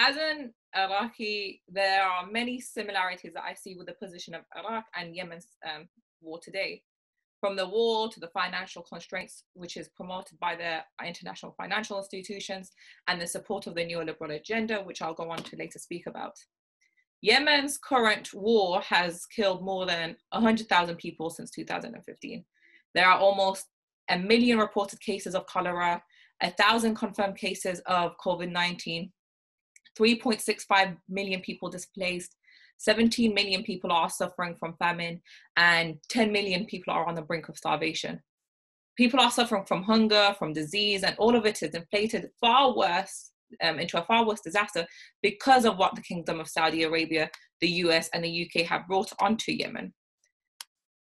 as an Iraqi, there are many similarities that I see with the position of Iraq and Yemen's um, war today. From the war to the financial constraints, which is promoted by the international financial institutions, and the support of the neoliberal agenda, which I'll go on to later speak about. Yemen's current war has killed more than 100,000 people since 2015. There are almost a million reported cases of cholera, a thousand confirmed cases of COVID 19, 3.65 million people displaced, 17 million people are suffering from famine, and 10 million people are on the brink of starvation. People are suffering from hunger, from disease, and all of it is inflated far worse um, into a far worse disaster because of what the Kingdom of Saudi Arabia, the US, and the UK have brought onto Yemen.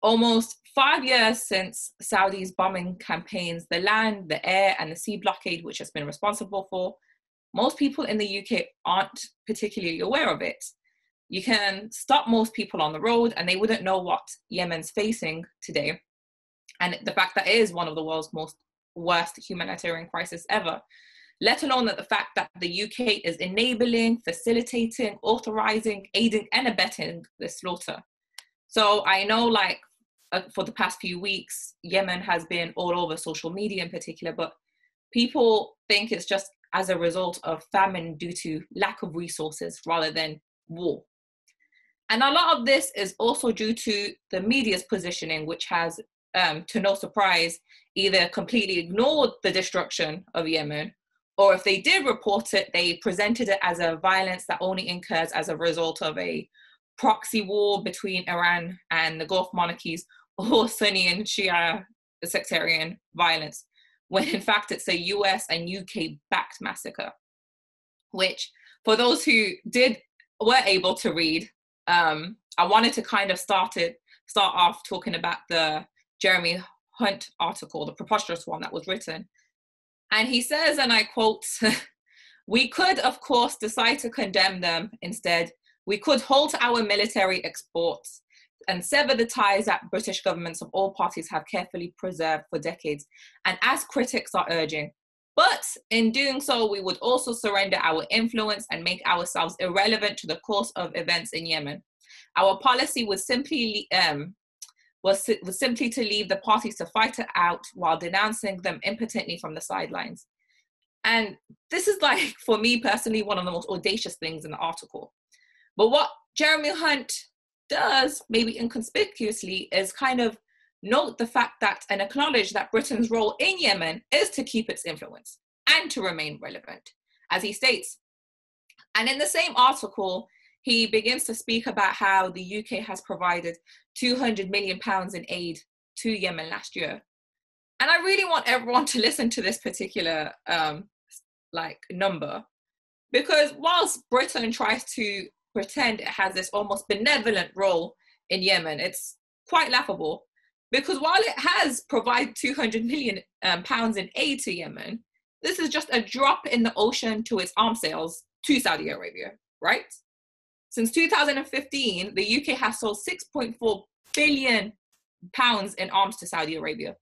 Almost five years since Saudi's bombing campaigns, the land, the air, and the sea blockade, which has been responsible for, most people in the UK aren't particularly aware of it. You can stop most people on the road and they wouldn't know what Yemen's facing today. And the fact that it is one of the world's most worst humanitarian crisis ever let alone that the fact that the UK is enabling, facilitating, authorizing, aiding, and abetting the slaughter. So I know, like, uh, for the past few weeks, Yemen has been all over social media in particular, but people think it's just as a result of famine due to lack of resources rather than war. And a lot of this is also due to the media's positioning, which has, um, to no surprise, either completely ignored the destruction of Yemen or if they did report it, they presented it as a violence that only incurs as a result of a proxy war between Iran and the Gulf monarchies or Sunni and Shia sectarian violence, when in fact it's a US and UK backed massacre. Which, for those who did were able to read, um, I wanted to kind of start it start off talking about the Jeremy Hunt article, the preposterous one that was written and he says, and I quote, We could, of course, decide to condemn them instead. We could halt our military exports and sever the ties that British governments of all parties have carefully preserved for decades, and as critics are urging. But in doing so, we would also surrender our influence and make ourselves irrelevant to the course of events in Yemen. Our policy would simply um, was, was simply to leave the parties to fight it out while denouncing them impotently from the sidelines. And this is like, for me personally, one of the most audacious things in the article. But what Jeremy Hunt does, maybe inconspicuously, is kind of note the fact that and acknowledge that Britain's role in Yemen is to keep its influence and to remain relevant, as he states. And in the same article, he begins to speak about how the UK has provided 200 million pounds in aid to Yemen last year. And I really want everyone to listen to this particular um, like number because whilst Britain tries to pretend it has this almost benevolent role in Yemen, it's quite laughable because while it has provided 200 million um, pounds in aid to Yemen, this is just a drop in the ocean to its arms sales to Saudi Arabia, right? Since 2015, the UK has sold 6.4 billion pounds in arms to Saudi Arabia.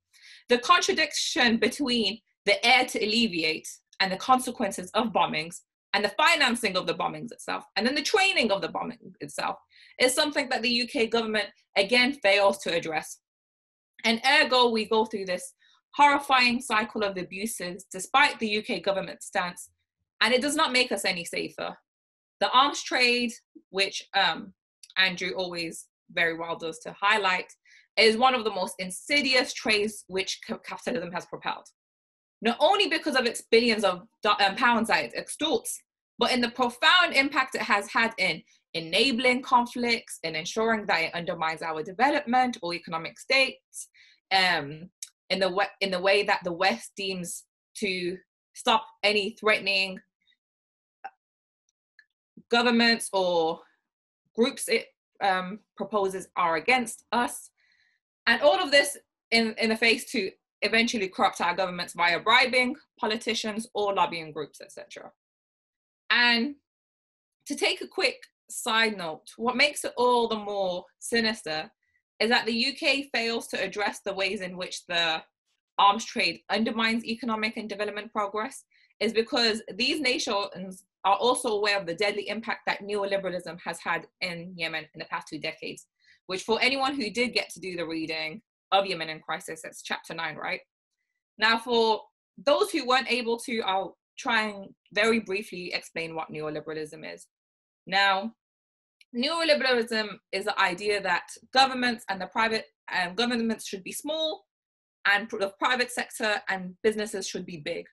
The contradiction between the air to alleviate and the consequences of bombings and the financing of the bombings itself and then the training of the bombing itself is something that the UK government again fails to address. And ergo, we go through this horrifying cycle of abuses despite the UK government stance, and it does not make us any safer. The arms trade, which um, Andrew always very well does to highlight, is one of the most insidious trades which capitalism has propelled. Not only because of its billions of um, pounds that it extorts, but in the profound impact it has had in enabling conflicts and ensuring that it undermines our development or economic states, um, in the way, in the way that the West deems to stop any threatening governments or groups it um, proposes are against us. And all of this in, in the face to eventually corrupt our governments via bribing politicians or lobbying groups, etc. And to take a quick side note, what makes it all the more sinister is that the UK fails to address the ways in which the arms trade undermines economic and development progress is because these nations are also aware of the deadly impact that neoliberalism has had in Yemen in the past two decades, which for anyone who did get to do the reading of Yemen in Crisis, it's chapter nine, right? Now, for those who weren't able to, I'll try and very briefly explain what neoliberalism is. Now, neoliberalism is the idea that governments and the private um, governments should be small and the private sector and businesses should be big.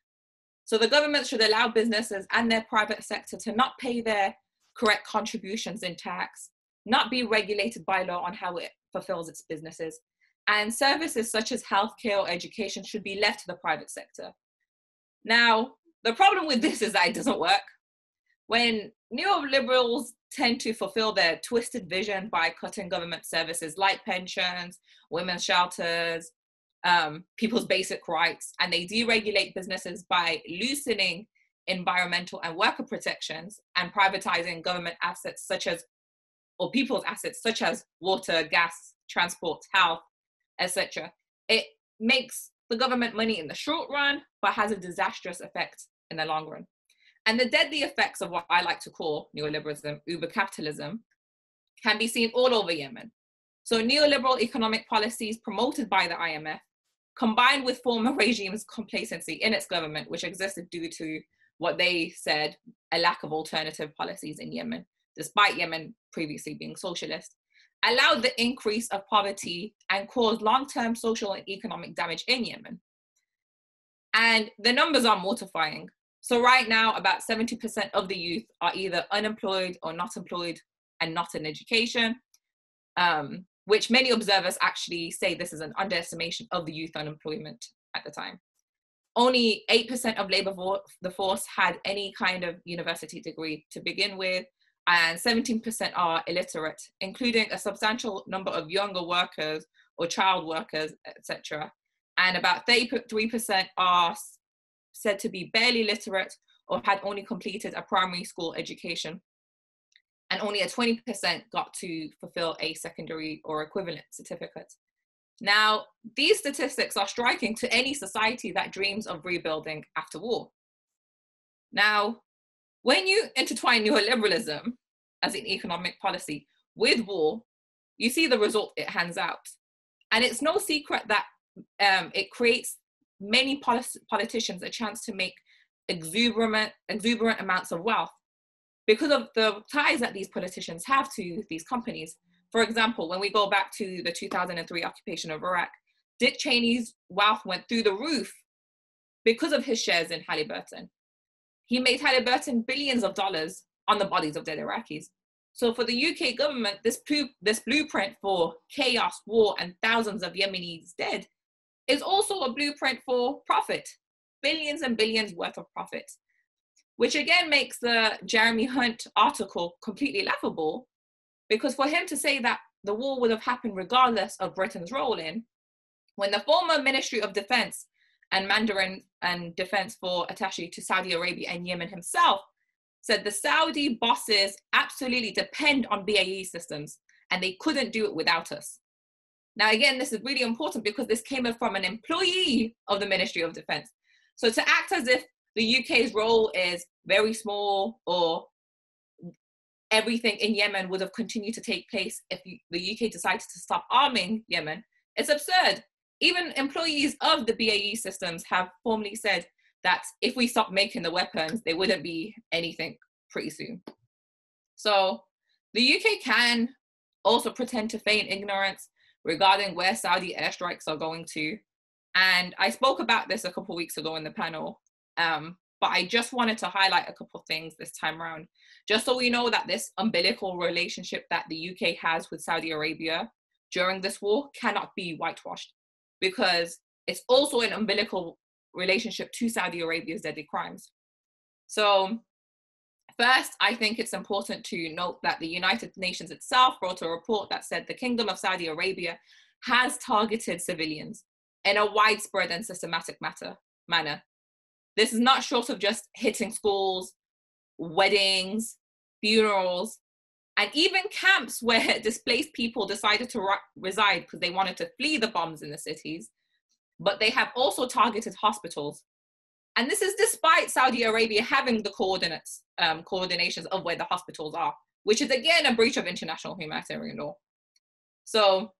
So the government should allow businesses and their private sector to not pay their correct contributions in tax, not be regulated by law on how it fulfills its businesses, and services such as healthcare or education should be left to the private sector. Now, the problem with this is that it doesn't work. When neoliberals tend to fulfill their twisted vision by cutting government services like pensions, women's shelters, um, people's basic rights, and they deregulate businesses by loosening environmental and worker protections and privatizing government assets such as, or people's assets such as water, gas, transport, health, etc. It makes the government money in the short run, but has a disastrous effect in the long run. And the deadly effects of what I like to call neoliberalism, uber capitalism, can be seen all over Yemen. So, neoliberal economic policies promoted by the IMF, combined with former regime's complacency in its government, which existed due to what they said a lack of alternative policies in Yemen, despite Yemen previously being socialist, allowed the increase of poverty and caused long term social and economic damage in Yemen. And the numbers are mortifying. So, right now, about 70% of the youth are either unemployed or not employed and not in education, um, which many observers actually say this is an underestimation of the youth unemployment at the time. Only 8% of labor vo- the force had any kind of university degree to begin with, and 17% are illiterate, including a substantial number of younger workers or child workers, etc. And about 33% are said to be barely literate or had only completed a primary school education. And only a 20% got to fulfill a secondary or equivalent certificate. Now, these statistics are striking to any society that dreams of rebuilding after war. Now, when you intertwine neoliberalism as an economic policy with war, you see the result it hands out. And it's no secret that um, it creates many polit- politicians a chance to make exuberant, exuberant amounts of wealth because of the ties that these politicians have to these companies. For example, when we go back to the 2003 occupation of Iraq, Dick Cheney's wealth went through the roof because of his shares in Halliburton. He made Halliburton billions of dollars on the bodies of dead Iraqis. So for the UK government, this, this blueprint for chaos, war, and thousands of Yemenis dead is also a blueprint for profit, billions and billions worth of profit, which again makes the Jeremy Hunt article completely laughable because for him to say that the war would have happened regardless of Britain's role in, when the former Ministry of Defense and Mandarin and Defense for attache to Saudi Arabia and Yemen himself said the Saudi bosses absolutely depend on BAE systems and they couldn't do it without us. Now, again, this is really important because this came from an employee of the Ministry of Defense. So to act as if the UK's role is very small or everything in Yemen would have continued to take place if the UK decided to stop arming Yemen, it's absurd. Even employees of the BAE systems have formally said that if we stop making the weapons, there wouldn't be anything pretty soon. So the UK can also pretend to feign ignorance regarding where Saudi airstrikes are going to. And I spoke about this a couple weeks ago in the panel, um, but I just wanted to highlight a couple things this time around, just so we know that this umbilical relationship that the UK has with Saudi Arabia during this war cannot be whitewashed because it's also an umbilical relationship to Saudi Arabia's deadly crimes. So First, I think it's important to note that the United Nations itself wrote a report that said the Kingdom of Saudi Arabia has targeted civilians in a widespread and systematic matter, manner. This is not short of just hitting schools, weddings, funerals, and even camps where displaced people decided to reside because they wanted to flee the bombs in the cities. But they have also targeted hospitals, And this is despite Saudi Arabia having the coordinates, um, coordinations of where the hospitals are, which is again a breach of international humanitarian law. So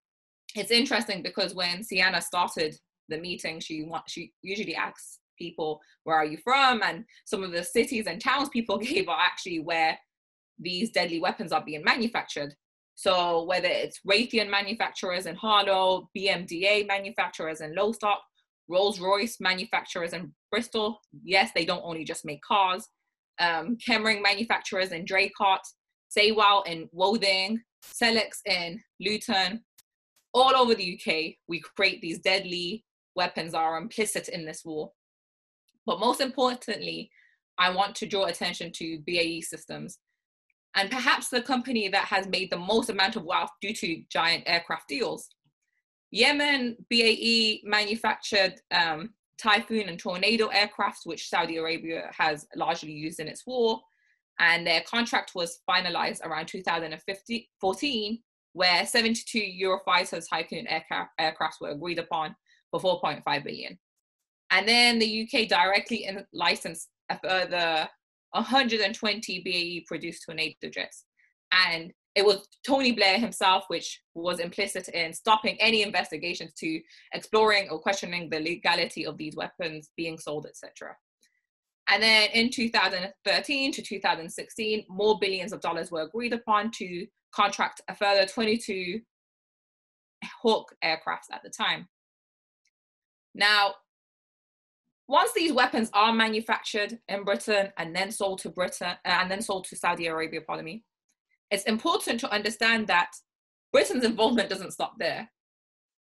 it's interesting because when Sienna started the meeting, she she usually asks people, "Where are you from?" And some of the cities and towns people gave are actually where these deadly weapons are being manufactured. So whether it's Raytheon manufacturers in Harlow, BMDA manufacturers in Lowestoft, Rolls-Royce manufacturers in Bristol, yes, they don't only just make cars. Um, Chemring manufacturers in Draycott, Saywell in Woking, Selex in Luton, all over the UK, we create these deadly weapons that are implicit in this war. But most importantly, I want to draw attention to BAE Systems and perhaps the company that has made the most amount of wealth due to giant aircraft deals. Yemen BAE manufactured um, Typhoon and Tornado aircraft, which Saudi Arabia has largely used in its war. And their contract was finalized around 2014, where 72 Eurofighter Typhoon aircraft, aircraft were agreed upon for 4.5 billion. And then the UK directly licensed a further 120 BAE produced tornado jets. And it was Tony Blair himself, which was implicit in stopping any investigations to exploring or questioning the legality of these weapons being sold, etc. And then in 2013 to 2016, more billions of dollars were agreed upon to contract a further 22 Hawk aircrafts at the time. Now, once these weapons are manufactured in Britain and then sold to Britain uh, and then sold to Saudi Arabia, pardon me, it's important to understand that Britain's involvement doesn't stop there.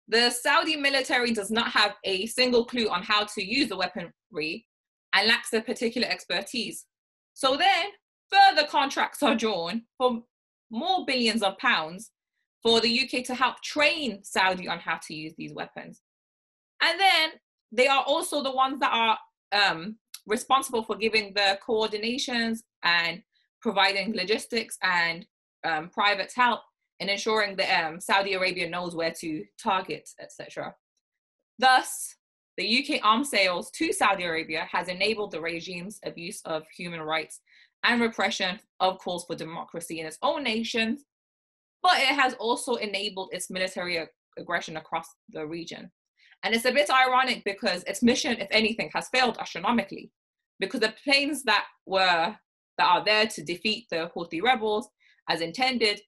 The Saudi military does not have a single clue on how to use the weaponry and lacks the particular expertise. So then further contracts are drawn for more billions of pounds for the UK to help train Saudi on how to use these weapons. And then they are also the ones that are um, responsible for giving the coordinations and providing logistics and um, private help and ensuring that um, Saudi Arabia knows where to target, etc. Thus, the UK arms sales to Saudi Arabia has enabled the regime's abuse of human rights and repression of calls for democracy in its own nations, but it has also enabled its military ag- aggression across the region. And it's a bit ironic because its mission, if anything, has failed astronomically because the planes that were that are there to defeat the Houthi rebels as intended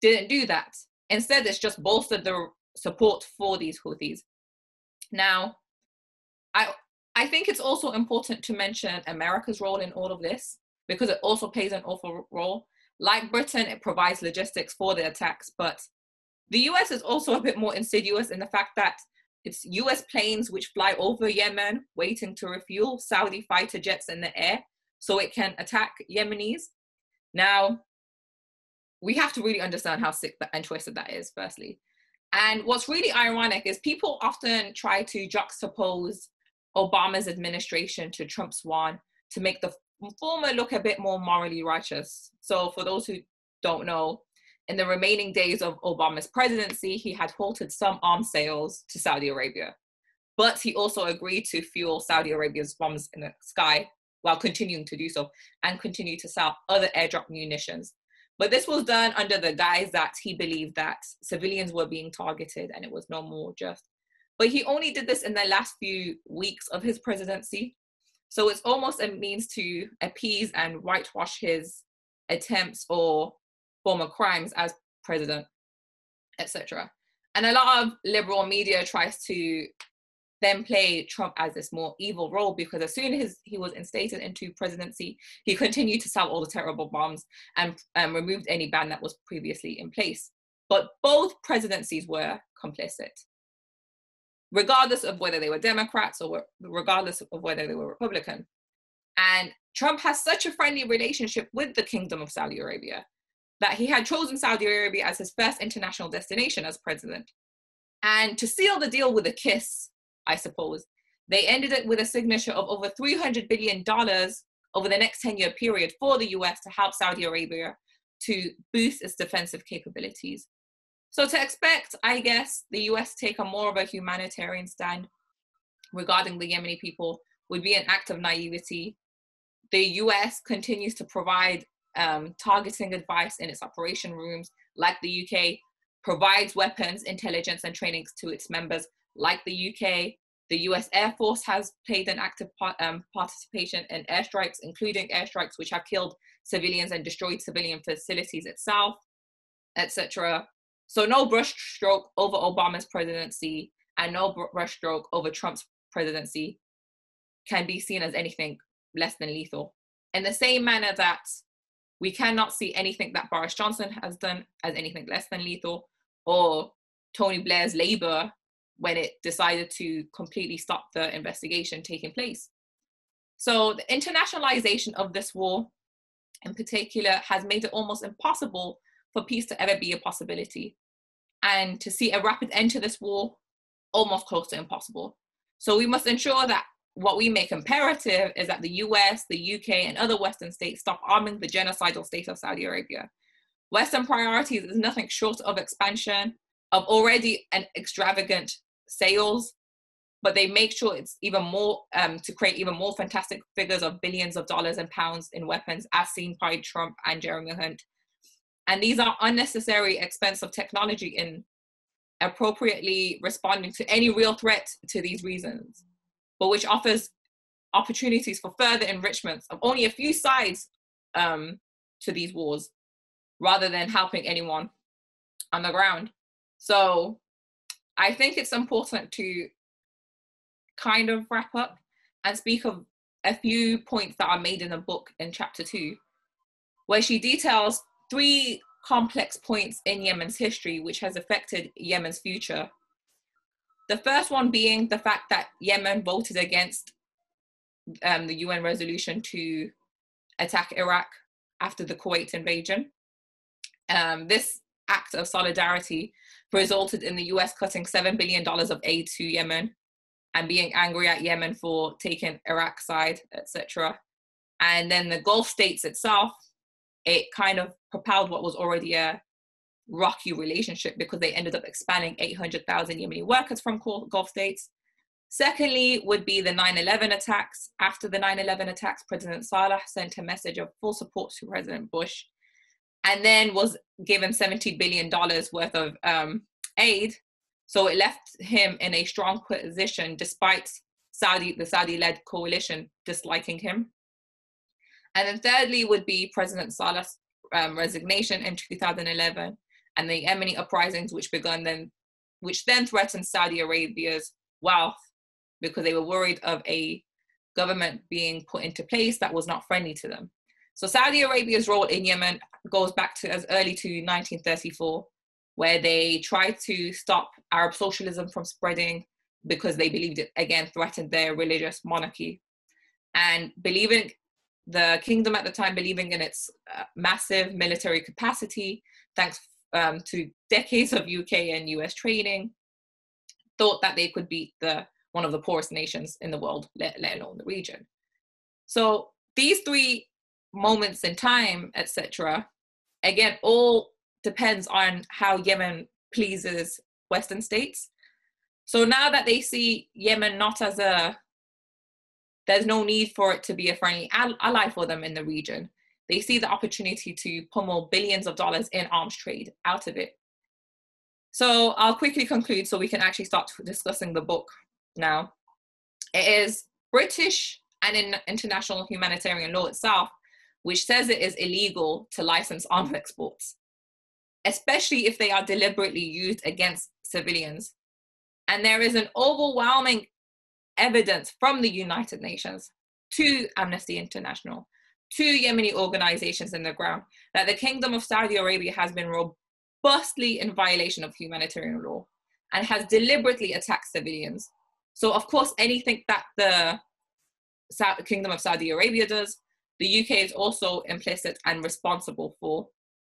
didn't do that. Instead, it's just bolstered the support for these Houthis. Now, I I think it's also important to mention America's role in all of this because it also plays an awful role. Like Britain, it provides logistics for the attacks, but the US is also a bit more insidious in the fact that it's US planes which fly over Yemen waiting to refuel Saudi fighter jets in the air so it can attack Yemenis. Now, we have to really understand how sick and twisted that is, firstly. And what's really ironic is people often try to juxtapose Obama's administration to Trump's one to make the former look a bit more morally righteous. So, for those who don't know, in the remaining days of Obama's presidency, he had halted some arms sales to Saudi Arabia. But he also agreed to fuel Saudi Arabia's bombs in the sky while continuing to do so and continue to sell other airdrop munitions. But this was done under the guise that he believed that civilians were being targeted and it was no more just. But he only did this in the last few weeks of his presidency. So it's almost a means to appease and whitewash his attempts or former crimes as president, etc. And a lot of liberal media tries to then play Trump as this more evil role because as soon as he was instated into presidency, he continued to sell all the terrible bombs and um, removed any ban that was previously in place. But both presidencies were complicit, regardless of whether they were Democrats or regardless of whether they were Republican. And Trump has such a friendly relationship with the Kingdom of Saudi Arabia that he had chosen Saudi Arabia as his first international destination as president. And to seal the deal with a kiss, I suppose, they ended it with a signature of over $300 billion over the next 10 year period for the US to help Saudi Arabia to boost its defensive capabilities. So, to expect, I guess, the US take a more of a humanitarian stand regarding the Yemeni people would be an act of naivety. The US continues to provide um, targeting advice in its operation rooms, like the UK, provides weapons, intelligence, and trainings to its members, like the UK. The US Air Force has played an active part, um, participation in airstrikes, including airstrikes which have killed civilians and destroyed civilian facilities itself, etc. So no brushstroke over Obama's presidency and no brushstroke over Trump's presidency can be seen as anything less than lethal. In the same manner that we cannot see anything that Boris Johnson has done as anything less than lethal, or Tony Blair's Labour when it decided to completely stop the investigation taking place. So the internationalization of this war in particular has made it almost impossible for peace to ever be a possibility. And to see a rapid end to this war, almost close to impossible. So we must ensure that what we make imperative is that the US, the UK, and other Western states stop arming the genocidal state of Saudi Arabia. Western priorities is nothing short of expansion of already an extravagant sales, but they make sure it's even more um, to create even more fantastic figures of billions of dollars and pounds in weapons, as seen by Trump and Jeremy Hunt. And these are unnecessary expensive technology in appropriately responding to any real threat to these reasons, but which offers opportunities for further enrichments of only a few sides um, to these wars rather than helping anyone on the ground. So I think it's important to kind of wrap up and speak of a few points that are made in the book in chapter two, where she details three complex points in Yemen's history which has affected Yemen's future. The first one being the fact that Yemen voted against um, the UN resolution to attack Iraq after the Kuwait invasion. Um, this act of solidarity resulted in the US cutting $7 billion of aid to Yemen and being angry at Yemen for taking Iraq side, etc. And then the Gulf states itself, it kind of propelled what was already a rocky relationship because they ended up expanding 800,000 Yemeni workers from Gulf states. Secondly, would be the 9 11 attacks. After the 9 11 attacks, President Saleh sent a message of full support to President Bush and then was given $70 billion worth of um, aid. So it left him in a strong position despite Saudi, the Saudi-led coalition disliking him. And then thirdly would be President Saleh's um, resignation in 2011 and the Yemeni uprisings which began then, which then threatened Saudi Arabia's wealth because they were worried of a government being put into place that was not friendly to them. So Saudi Arabia's role in Yemen goes back to as early to 1934, where they tried to stop Arab socialism from spreading because they believed it again threatened their religious monarchy. And believing the kingdom at the time, believing in its uh, massive military capacity, thanks um, to decades of UK and US training, thought that they could beat the one of the poorest nations in the world, let, let alone the region. So these three moments in time, etc. Again, all depends on how Yemen pleases Western states. So now that they see Yemen not as a, there's no need for it to be a friendly ally for them in the region. They see the opportunity to pummel billions of dollars in arms trade out of it. So I'll quickly conclude so we can actually start discussing the book now. It is British and in international humanitarian law itself which says it is illegal to license arms mm. exports, especially if they are deliberately used against civilians. And there is an overwhelming evidence from the United Nations to Amnesty International, to Yemeni organizations in the ground, that the Kingdom of Saudi Arabia has been robustly in violation of humanitarian law and has deliberately attacked civilians. So, of course, anything that the Kingdom of Saudi Arabia does the UK is also implicit and responsible for,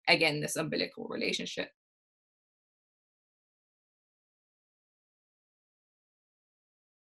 again, this umbilical relationship.